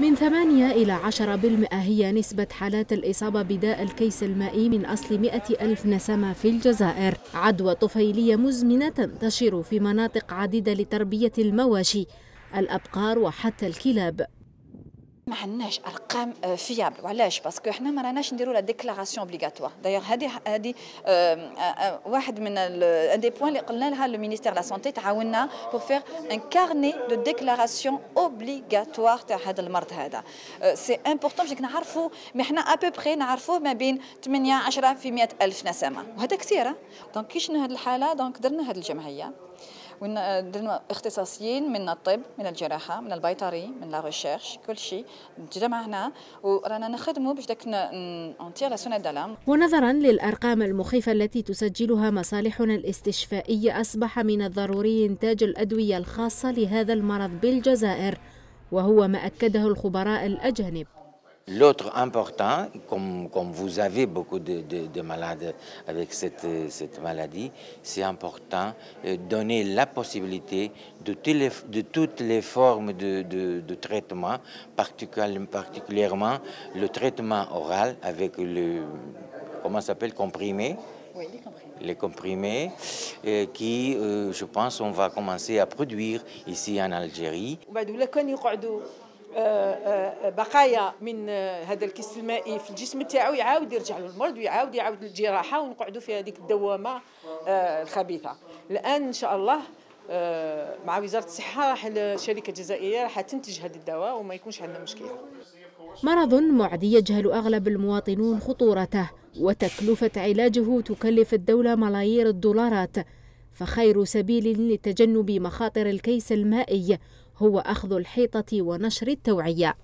من 8 إلى 10% هي نسبة حالات الإصابة بداء الكيس المائي من أصل 100 ألف نسمة في الجزائر. عدوى طفيلية مزمنة تنتشر في مناطق عديدة لتربية المواشي الأبقار وحتى الكلاب. ما عندناش أرقام fiables آه، وعلاش؟ parce que إحنا ما راناش نديروا la déclaration obligatoire d'ailleurs هذه هذه واحد من un des points اللي قلنا لها le ministère la santé تعاوننا pour faire un carnet de déclaration obligatoire تاع هذا المرض هذا. c'est important باش نعرفوا mais إحنا à peu نعرفوا ما بين 8 10 في 100 ألف نسمة. وهذا كثير donc كي شفنا هذه الحالة؟ donc درنا هذه الجمعية. اختصاصيين من الطب من الجراحة من البيطري من la recherche كل شيء. تجمعنا ورانا نخدموا باش داك نطير la sonnette d'alarme ونظرا للأرقام المخيفة التي تسجلها مصالحنا الاستشفائية أصبح من الضروري إنتاج الأدوية الخاصة لهذا المرض بالجزائر وهو ما أكده الخبراء الأجانب. L'autre important, comme, comme, vous avez beaucoup de, de, de malades avec cette, cette maladie, c'est important de donner la possibilité de, les, de toutes les formes de, de traitement, particulièrement le traitement oral avec le, comment s'appelle, comprimé? Oui, les comprimés. Les comprimés euh, qui, euh, je pense, on va commencer à produire ici en Algérie. بقايا من هذا الكيس المائي في الجسم تاعو يعاود يرجع له المرض ويعاود يعاود الجراحه ونقعدوا في هذيك الدوامة الخبيثة. الآن إن شاء الله مع وزارة الصحة راح الشركة الجزائريه راح تنتج هذا الدواء وما يكونش عندنا مشكلة. مرض معدي يجهل أغلب المواطنون خطورته وتكلفة علاجه تكلف الدولة ملايير الدولارات. فخير سبيل لتجنب مخاطر الكيس المائي هو أخذ الحيطة ونشر التوعية.